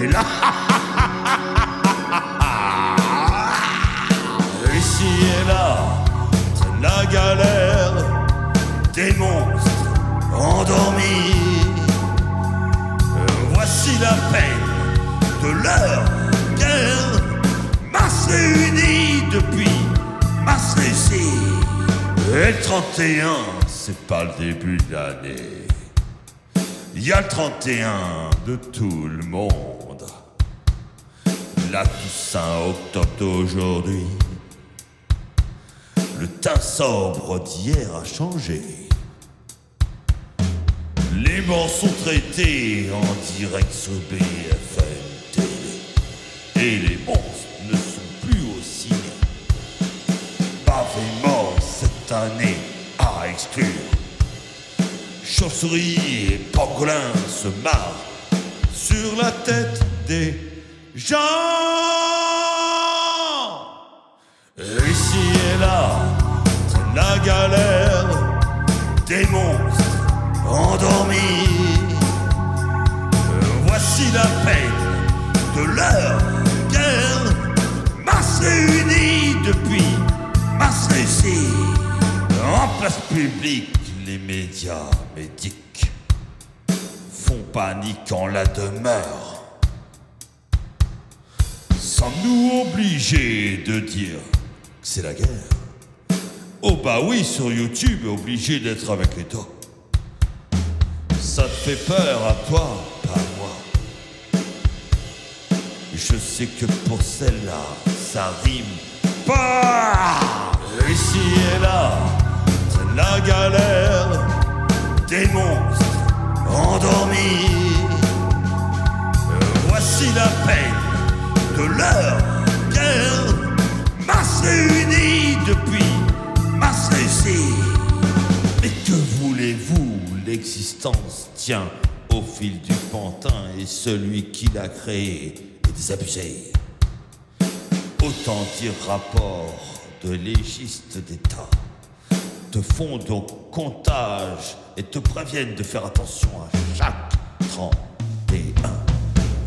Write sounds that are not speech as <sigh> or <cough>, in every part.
<laughs> Ici et là, c'est la galère des monstres endormis. Voici la peine de leur guerre, masse réunie depuis masse réussie. Et le 31, c'est pas le début de l'année. Il y a le 31 de tout le monde. La Toussaint octobre d'aujourd'hui. Le teint sobre d'hier a changé. Les morts sont traités en direct sur BFM TV. Et les monstres ne sont plus au ciné. Pavé mort cette année à exclure. Chauve-souris et pangolin se marrent sur la tête des Et Ici et là, c'est la galère des monstres endormis. Voici la peine de leur guerre, masse réunie depuis masse réussie. En place publique, les médias médiques font panique en la demeure. Obligés de dire que c'est la guerre Oh bah oui, sur YouTube, obligé d'être avec l'État. Ça te fait peur à toi, pas à moi. Je sais que pour celle-là, ça rime pas. Ici et là, c'est la galère des monstres endormis. Voici la peine L'existence tient au fil du pantin et celui qui l'a créé est désabusé. Autant dire rapport de légiste d'État te font donc comptage et te préviennent de faire attention à chaque 31.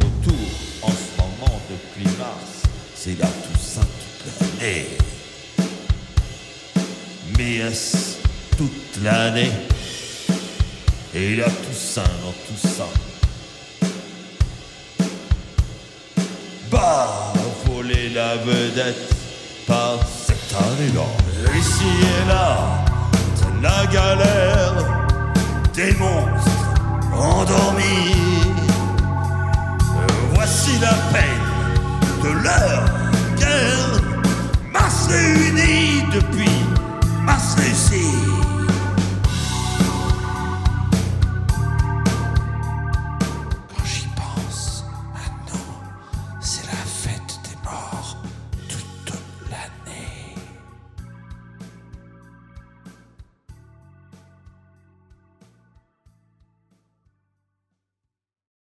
Autour, en ce moment, depuis mars, c'est la Toussaint toute l'année. Mais est-ce toute l'année? Et la Toussaint dans tout ça. Bah, voler la vedette par cette année-là. Ici et là, c'est la galère des monstres endormis. Voici la peine de leur